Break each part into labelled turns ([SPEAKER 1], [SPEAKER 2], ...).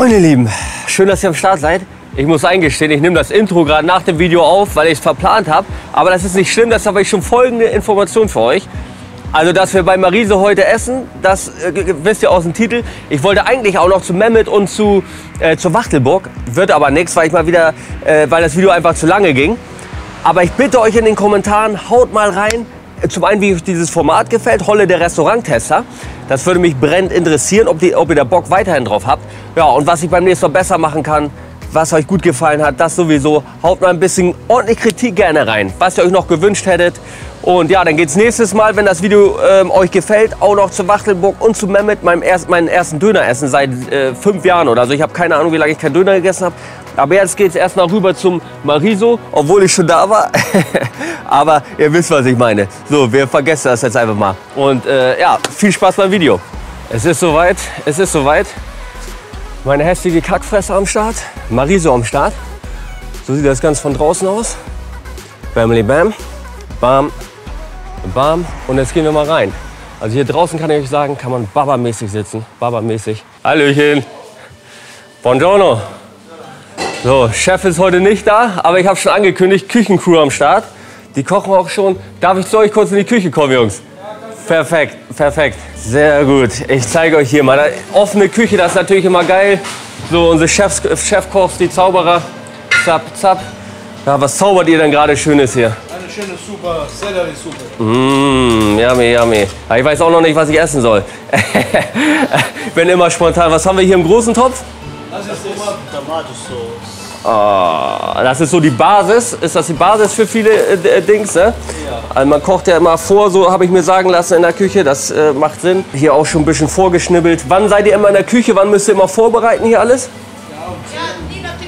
[SPEAKER 1] Moin ihr Lieben, schön, dass ihr am Start seid. Ich muss eingestehen, ich nehme das Intro gerade nach dem Video auf, weil ich es verplant habe. Aber das ist nicht schlimm, das habe ich schon folgende Information für euch. Also, dass wir bei Marise heute essen, das äh, wisst ihr aus dem Titel. Ich wollte eigentlich auch noch zu Mehmet und zu, äh, zur Wachtelburg. Wird aber nichts, weil ich mal wieder, äh, weil das Video einfach zu lange ging. Aber ich bitte euch in den Kommentaren, haut mal rein. Zum einen, wie euch dieses Format gefällt, Holle der Restauranttester. Das würde mich brennend interessieren, ob, die, ob ihr da Bock weiterhin drauf habt. Ja, und was ich beim nächsten Mal besser machen kann, was euch gut gefallen hat, das sowieso. Haut mal ein bisschen ordentlich Kritik gerne rein, was ihr euch noch gewünscht hättet. Und ja, dann geht's nächstes Mal, wenn das Video ähm, euch gefällt, auch noch zu Wachtelburg und zu Mehmet, meinem erst, meinen ersten Döner essen seit äh, fünf Jahren oder so. Ich habe keine Ahnung, wie lange ich keinen Döner gegessen habe. Aber jetzt geht's erstmal rüber zum Mariso, obwohl ich schon da war. Aber ihr wisst, was ich meine. So, wir vergessen das jetzt einfach mal. Und äh, ja, viel Spaß beim Video. Es ist soweit, es ist soweit. Meine hässliche Kackfresse am Start, Mariso am Start. So sieht das ganz von draußen aus. Bamly bam, bam, bam. Und jetzt gehen wir mal rein. Also hier draußen kann ich euch sagen, kann man Baba-mäßig sitzen. Baba-mäßig. Hallöchen. Buongiorno. So, Chef ist heute nicht da, aber ich habe schon angekündigt, Küchencrew am Start. Die kochen auch schon. Darf ich zu euch kurz in die Küche kommen, Jungs? Perfekt, perfekt. Sehr gut. Ich zeige euch hier mal. Offene Küche, das ist natürlich immer geil. So, unsere Chefs, Chefkochs, die Zauberer. Zapp, zapp. Ja, was zaubert ihr denn gerade Schönes hier?
[SPEAKER 2] Eine schöne Suppe, Sellerie-Suppe.
[SPEAKER 1] Mmh, yummy, yummy. Aber ich weiß auch noch nicht, was ich essen soll. bin immer spontan. Was haben wir hier im großen Topf?
[SPEAKER 2] Das ist Tomatensauce.
[SPEAKER 1] Ah, das ist so die Basis. Ist das die Basis für viele äh, äh, Dings? Ne? Also man kocht ja immer vor, so habe ich mir sagen lassen in der Küche. Das äh, macht Sinn. Hier auch schon ein bisschen vorgeschnibbelt. Wann seid ihr immer in der Küche? Wann müsst ihr immer vorbereiten hier alles?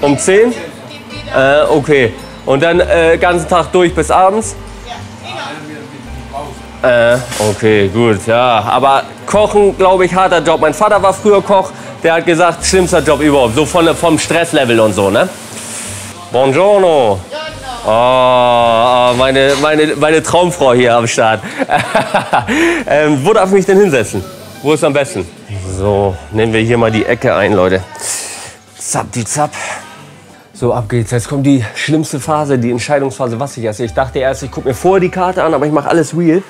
[SPEAKER 1] Um 10? Äh, okay. Und dann äh, ganzen Tag durch bis abends? Äh, okay, gut, ja. Aber Kochen, glaube ich, harter Job. Mein Vater war früher Koch. Der hat gesagt, schlimmster Job überhaupt. So von, vom Stresslevel und so, ne? Buongiorno. Oh, meine, meine, meine Traumfrau hier am Start. ähm, wo darf ich mich denn hinsetzen? Wo ist am besten? So, nehmen wir hier mal die Ecke ein, Leute. Zapp, die Zapp. So, ab geht's. Jetzt kommt die schlimmste Phase, die Entscheidungsphase, was ich esse. Ich dachte erst, ich gucke mir vorher die Karte an, aber ich mache alles real.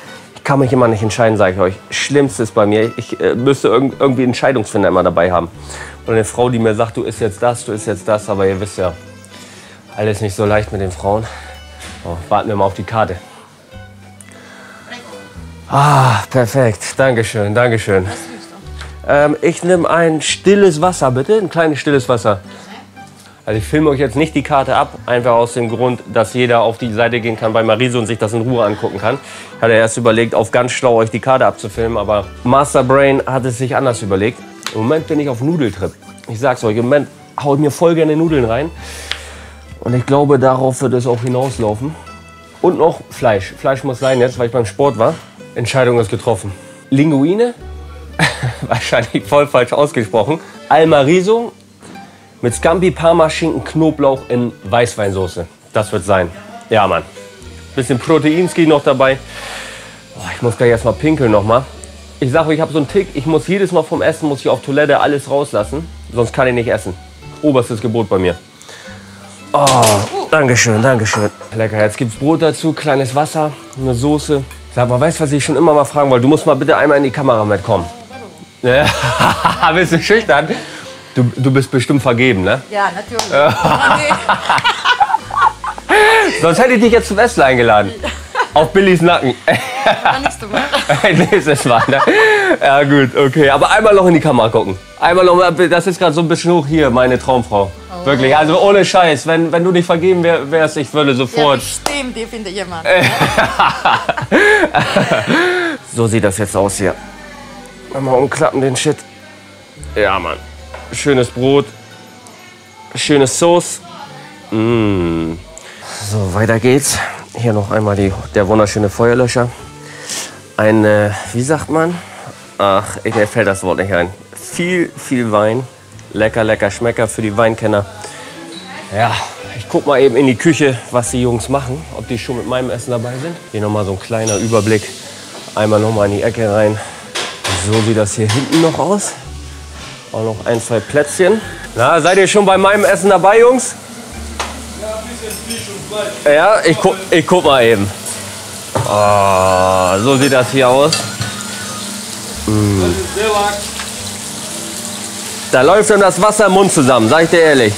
[SPEAKER 1] Ich kann mich immer nicht entscheiden, sage ich euch. Schlimmstes bei mir. Ich äh, müsste irg irgendwie einen Entscheidungsfinder immer dabei haben. Und eine Frau, die mir sagt, du isst jetzt das, du isst jetzt das. Aber ihr wisst ja, alles nicht so leicht mit den Frauen. Oh, warten wir mal auf die Karte. Ah, perfekt. Dankeschön, Dankeschön. Ähm, ich nehme ein stilles Wasser, bitte. Ein kleines stilles Wasser. Also ich filme euch jetzt nicht die Karte ab, einfach aus dem Grund, dass jeder auf die Seite gehen kann bei Mariso und sich das in Ruhe angucken kann. Ich hatte erst überlegt, auf ganz schlau euch die Karte abzufilmen, aber Master Brain hat es sich anders überlegt. Im Moment bin ich auf Nudeltrip. Ich sag's euch, im Moment hau ich mir voll gerne Nudeln rein. Und ich glaube, darauf wird es auch hinauslaufen. Und noch Fleisch. Fleisch muss sein jetzt, weil ich beim Sport war. Entscheidung ist getroffen. Linguine, wahrscheinlich voll falsch ausgesprochen. Almariso mit Scampi, Parma, Schinken, Knoblauch in Weißweinsoße. Das wird sein. Ja, Mann. Bisschen Proteinski noch dabei. Boah, ich muss gleich erstmal pinkeln noch mal. Ich sage euch, ich habe so einen Tick. Ich muss jedes Mal vom Essen muss ich auf Toilette alles rauslassen. Sonst kann ich nicht essen. Oberstes Gebot bei mir. Oh, Dankeschön, Dankeschön. Lecker. Jetzt gibt's Brot dazu, kleines Wasser, eine Soße. Sag mal, weißt du, was ich schon immer mal fragen wollte? Du musst mal bitte einmal in die Kamera mitkommen. Ja, bist du schüchtern? Du, du bist bestimmt vergeben, ne?
[SPEAKER 3] Ja, natürlich.
[SPEAKER 1] Sonst hätte ich dich jetzt zum Essen eingeladen. Auf Billys Nacken.
[SPEAKER 3] Nächste Mal.
[SPEAKER 1] Nächstes Mal, ne? Ja, gut, okay. Aber einmal noch in die Kamera gucken. Einmal noch mal, das ist gerade so ein bisschen hoch hier, meine Traumfrau. Wirklich, also ohne Scheiß. Wenn, wenn du nicht vergeben wär, wärst, ich würde
[SPEAKER 3] Ja,
[SPEAKER 1] sofort.
[SPEAKER 3] bestimmt, die findet jemand.
[SPEAKER 1] So sieht das jetzt aus hier. Mal umklappen den Shit. Ja, Mann. Schönes Brot. Schönes Sauce. Mm. So, weiter geht's. Hier noch einmal die, der wunderschöne Feuerlöscher. Ein, äh, wie sagt man? Ach, mir fällt das Wort nicht ein. Viel, viel Wein. Lecker, lecker Schmecker für die Weinkenner. Ja, ich guck mal eben in die Küche, was die Jungs machen. Ob die schon mit meinem Essen dabei sind. Hier nochmal so ein kleiner Überblick. Einmal nochmal in die Ecke rein. So sieht das hier hinten noch aus. Auch noch ein, zwei Plätzchen. Na, seid ihr schon bei meinem Essen dabei, Jungs?
[SPEAKER 2] Ja, ein bisschen Fisch und Fleisch.
[SPEAKER 1] Ja, ich guck, ich guck mal eben. Ah, so sieht das hier aus.
[SPEAKER 2] Selak.
[SPEAKER 1] Da läuft dann das Wasser im Mund zusammen, sag ich dir ehrlich.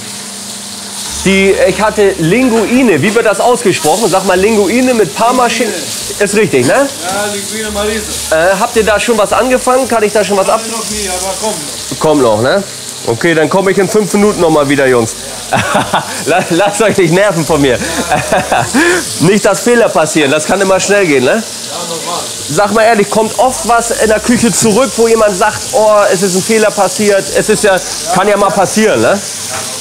[SPEAKER 1] Die, ich hatte Linguine, wie wird das ausgesprochen? Sag mal Linguine mit Parmaschinken. Ist richtig, ne?
[SPEAKER 2] Ja, Linguine Marisa.
[SPEAKER 1] Äh, habt ihr da schon was angefangen? Kann ich da schon was ab?
[SPEAKER 2] Noch nie, aber komm noch.
[SPEAKER 1] Komm noch, ne? Okay, dann komme ich in fünf Minuten noch mal wieder, Jungs. Lasst lasst euch nicht nerven von mir. nicht, dass Fehler passieren, das kann immer schnell gehen, ne? Sag mal ehrlich, kommt oft was in der Küche zurück, wo jemand sagt, oh, es ist ein Fehler passiert. Es ist ja, kann ja mal passieren, ne?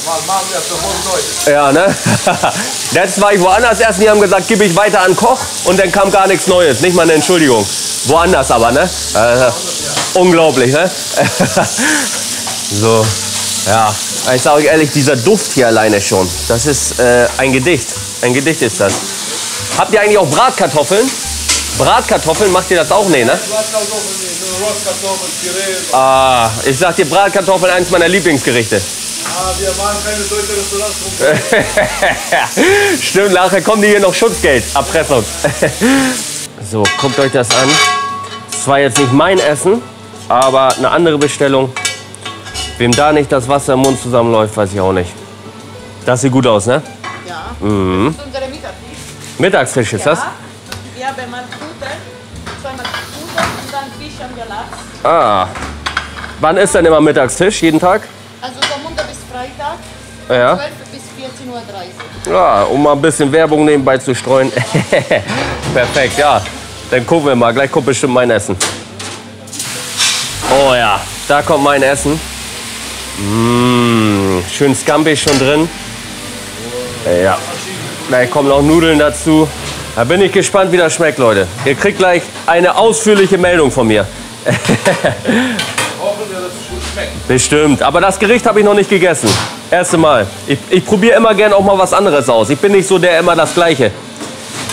[SPEAKER 2] Mal machen wir sofort neu.
[SPEAKER 1] Ja, ne? Letztens war ich woanders erst, die haben gesagt, gib ich weiter an Koch und dann kam gar nichts Neues. Nicht mal eine Entschuldigung. Woanders aber, ne? Äh, unglaublich, ne? so, ja. Ich sage euch ehrlich, dieser Duft hier alleine schon, das ist äh, ein Gedicht. Ein Gedicht ist das. Habt ihr eigentlich auch Bratkartoffeln? Bratkartoffeln, macht ihr das auch? Nee, ne? Ah, ich sag dir, Bratkartoffeln, eins meiner Lieblingsgerichte.
[SPEAKER 2] Ah, wir machen keine deutsche Restaurants.
[SPEAKER 1] Stimmt, nachher kommen die hier noch Schutzgeld, Erpressung. so, guckt euch das an. Das war jetzt nicht mein Essen, aber eine andere Bestellung. Wem da nicht das Wasser im Mund zusammenläuft, weiß ich auch nicht. Das sieht gut aus, ne?
[SPEAKER 3] Ja.
[SPEAKER 1] Mhm.
[SPEAKER 3] Das ist unsere Mittagsfisch.
[SPEAKER 1] Mittagsfisch ist das?
[SPEAKER 3] Ja. Wir haben mal Futter, zweimal Futter und dann Fisch wir Lachs.
[SPEAKER 1] Ah. Wann ist denn immer Mittagstisch? Jeden Tag? Ja.
[SPEAKER 3] 12 bis 14.30 Uhr.
[SPEAKER 1] Ja, um mal ein bisschen Werbung nebenbei zu streuen. Perfekt, ja. Dann gucken wir mal. Gleich kommt bestimmt mein Essen. Oh ja, da kommt mein Essen. Mmh, schön Scampi schon drin. Ja. Da kommen noch Nudeln dazu. Da bin ich gespannt, wie das schmeckt, Leute. Ihr kriegt gleich eine ausführliche Meldung von mir.
[SPEAKER 2] Hoffen wir, dass es gut schmeckt.
[SPEAKER 1] Bestimmt. Aber das Gericht habe ich noch nicht gegessen. Erste Mal. Ich, ich probiere immer gern auch mal was anderes aus. Ich bin nicht so der immer das Gleiche.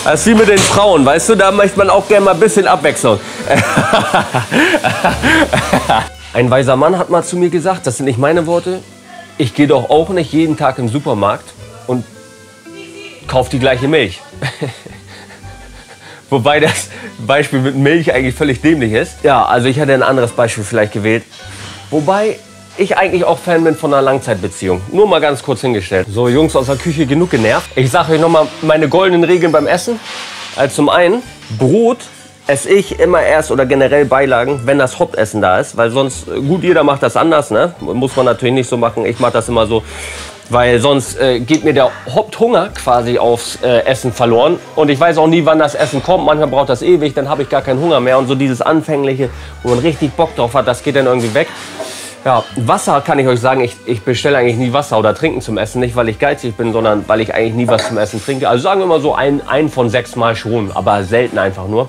[SPEAKER 1] Das ist wie mit den Frauen, weißt du? Da möchte man auch gern mal ein bisschen Abwechslung. Ein weiser Mann hat mal zu mir gesagt, das sind nicht meine Worte, ich gehe doch auch nicht jeden Tag im Supermarkt und kaufe die gleiche Milch. Wobei das Beispiel mit Milch eigentlich völlig dämlich ist. Ja, also ich hätte ein anderes Beispiel vielleicht gewählt. Wobei ich eigentlich auch Fan bin von einer Langzeitbeziehung. Nur mal ganz kurz hingestellt. So, Jungs aus der Küche, genug genervt. Ich sage euch nochmal meine goldenen Regeln beim Essen. Also zum einen, Brot esse ich immer erst oder generell Beilagen, wenn das Hauptessen da ist. Weil sonst, äh, gut, jeder macht das anders, ne? Muss man natürlich nicht so machen. Ich mache das immer so. Weil sonst äh, geht mir der Haupthunger quasi aufs äh, Essen verloren. Und ich weiß auch nie, wann das Essen kommt. Manchmal braucht das ewig, dann habe ich gar keinen Hunger mehr. Und so dieses Anfängliche, wo man richtig Bock drauf hat, das geht dann irgendwie weg. Ja, Wasser kann ich euch sagen, ich, ich bestelle eigentlich nie Wasser oder Trinken zum Essen. Nicht, weil ich geizig bin, sondern weil ich eigentlich nie was zum Essen trinke. Also sagen wir mal so ein, ein von sechs Mal schon, aber selten einfach nur.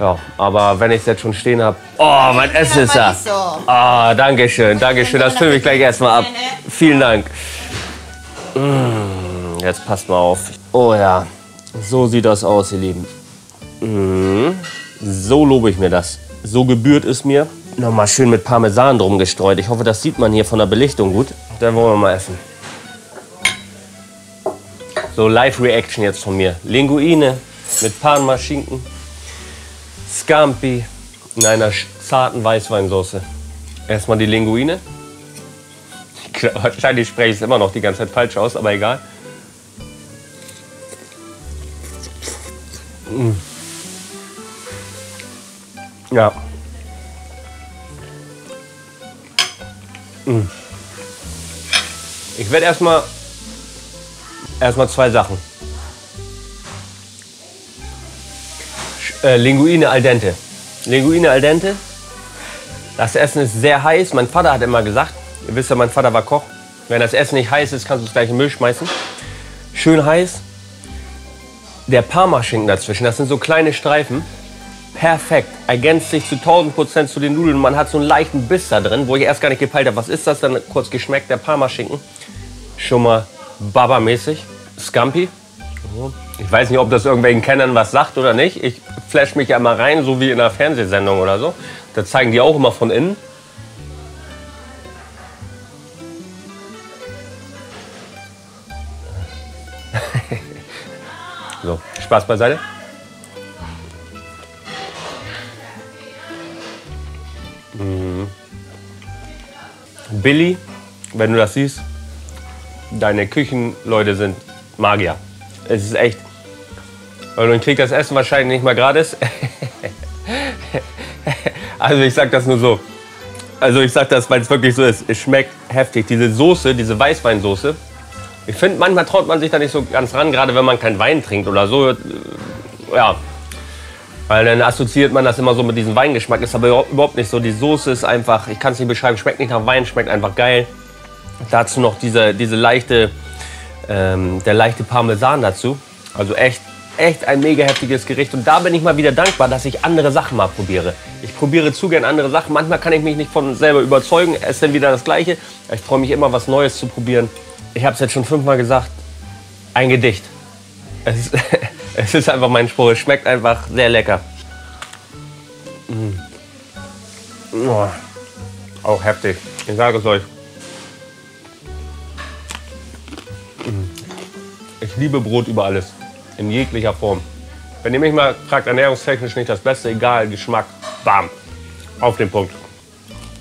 [SPEAKER 1] Ja, aber wenn ich es jetzt schon stehen habe. Oh, mein Essen ist da. Ah, danke schön, danke schön. Das filme ich gleich erstmal ab. Vielen Dank. Mm, Jetzt passt mal auf. Oh ja, so sieht das aus, ihr Lieben. Mm, So lobe ich mir das. So gebührt es mir. Nochmal schön mit Parmesan drum gestreut. Ich hoffe, das sieht man hier von der Belichtung gut. Dann wollen wir mal essen. So, Live-Reaction jetzt von mir. Linguine mit Parmaschinken. Scampi in einer zarten Weißweinsauce. Erstmal die Linguine. Wahrscheinlich spreche ich es immer noch die ganze Zeit falsch aus, aber egal. Mm. Ja. Ich werde erstmal erstmal zwei Sachen. Äh, Linguine al dente. Linguine al dente. Das Essen ist sehr heiß. Mein Vater hat immer gesagt, ihr wisst ja, mein Vater war Koch. Wenn das Essen nicht heiß ist, kannst du es gleich in den Müll schmeißen. Schön heiß. Der Parmaschinken dazwischen, das sind so kleine Streifen perfekt. Ergänzt sich zu 1000% zu den Nudeln. Man hat so einen leichten Biss da drin, wo ich erst gar nicht gepeilt habe. Was ist das? Dann kurz geschmeckt, der Parmaschinken. Schon mal babamäßig. Scampi. Ich weiß nicht, ob das irgendwelchen Kennern was sagt oder nicht. Ich flash mich ja mal rein, so wie in einer Fernsehsendung oder so. Da zeigen die auch immer von innen. so, Spaß beiseite. Billy, wenn du das siehst, deine Küchenleute sind Magier. Es ist echt. Und dann kriegt das Essen wahrscheinlich nicht mal gratis. also ich sag das nur so. Also ich sag das, weil es wirklich so ist. Es schmeckt heftig. Diese Soße, diese Weißweinsoße. Ich finde, manchmal traut man sich da nicht so ganz ran, gerade wenn man keinen Wein trinkt oder so. Ja. Weil dann assoziiert man das immer so mit diesem Weingeschmack. Ist aber überhaupt nicht so. Die Soße ist einfach, ich kann es nicht beschreiben, schmeckt nicht nach Wein, schmeckt einfach geil. Dazu noch diese, diese leichte, ähm, der leichte Parmesan dazu. Also echt, echt ein mega heftiges Gericht. Und da bin ich mal wieder dankbar, dass ich andere Sachen mal probiere. Ich probiere zu gern andere Sachen. Manchmal kann ich mich nicht von selber überzeugen. Es ist dann wieder das Gleiche. Ich freue mich immer, was Neues zu probieren. Ich habe es jetzt schon fünfmal gesagt. Ein Gedicht. Es ist, es ist einfach mein Spruch. Es schmeckt einfach sehr lecker. Mm. Oh. Auch heftig. Ich sage es euch. Ich liebe Brot über alles. In jeglicher Form. Wenn ihr mich mal fragt, ernährungstechnisch nicht das Beste, egal, Geschmack, bam, auf den Punkt.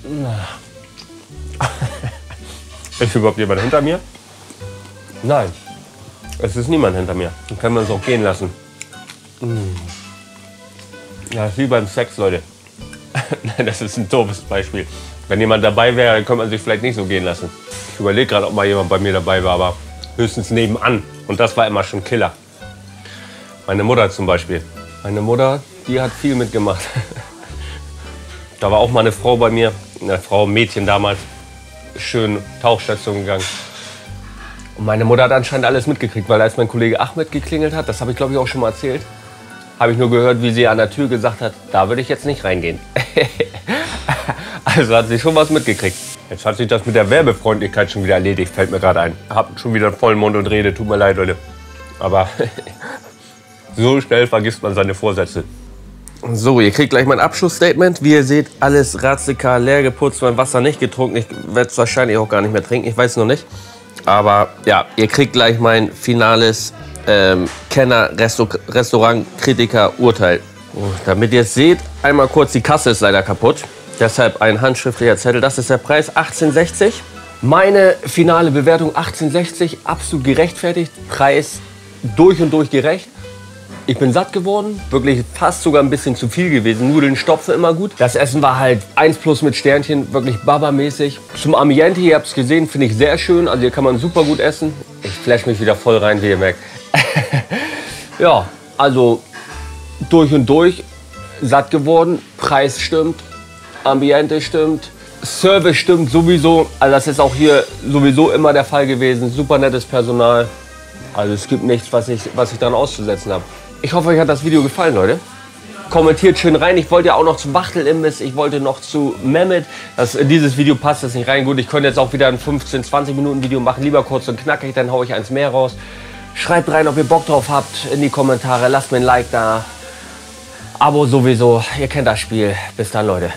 [SPEAKER 1] Ist überhaupt jemand hinter mir? Nein, es ist niemand hinter mir. Dann können wir uns auch gehen lassen. Ja, ist wie beim Sex, Leute. das ist ein doofes Beispiel. Wenn jemand dabei wäre, dann könnte man sich vielleicht nicht so gehen lassen. Ich überlege gerade, ob mal jemand bei mir dabei war, aber höchstens nebenan. Und das war immer schon Killer. Meine Mutter zum Beispiel. Meine Mutter, die hat viel mitgemacht. da war auch mal eine Frau bei mir, eine Frau, ein Mädchen damals, schön Tauchstation gegangen. Und meine Mutter hat anscheinend alles mitgekriegt, weil als mein Kollege Ahmed geklingelt hat, das habe ich glaube ich auch schon mal erzählt, habe ich nur gehört, wie sie an der Tür gesagt hat, da würde ich jetzt nicht reingehen. also hat sie schon was mitgekriegt. Jetzt hat sich das mit der Werbefreundlichkeit schon wieder erledigt, fällt mir gerade ein. Hab schon wieder einen vollen Mund und Rede, tut mir leid, Leute. Aber so schnell vergisst man seine Vorsätze. So, ihr kriegt gleich mein Abschlussstatement. Wie ihr seht, alles radikal leer geputzt, mein Wasser nicht getrunken. Ich werde es wahrscheinlich auch gar nicht mehr trinken, ich weiß noch nicht. Aber ja, ihr kriegt gleich mein finales ähm, Kenner-Restaurant-Kritiker-Urteil. Oh, damit ihr es seht, einmal kurz, die Kasse ist leider kaputt. Deshalb ein handschriftlicher Zettel. Das ist der Preis 1860. Meine finale Bewertung 1860, absolut gerechtfertigt. Preis durch und durch gerecht. Ich bin satt geworden, wirklich fast sogar ein bisschen zu viel gewesen. Nudeln stopfen immer gut. Das Essen war halt 1 plus mit Sternchen, wirklich Baba-mäßig. Zum Ambiente, ihr habt es gesehen, finde ich sehr schön. Also hier kann man super gut essen. Ich flash mich wieder voll rein, wie ihr merkt. ja, also durch und durch satt geworden. Preis stimmt, Ambiente stimmt, Service stimmt sowieso. Also das ist auch hier sowieso immer der Fall gewesen. Super nettes Personal. Also es gibt nichts, was ich, was ich daran auszusetzen habe. Ich hoffe, euch hat das Video gefallen, Leute. Kommentiert schön rein. Ich wollte ja auch noch zu Wachtel-Imbiss, ich wollte noch zu Mehmet. Das, dieses Video passt das nicht rein. Gut, ich könnte jetzt auch wieder ein 15, 20 Minuten Video machen. Lieber kurz und knackig, dann haue ich eins mehr raus. Schreibt rein, ob ihr Bock drauf habt in die Kommentare. Lasst mir ein Like da. Abo sowieso. Ihr kennt das Spiel. Bis dann, Leute.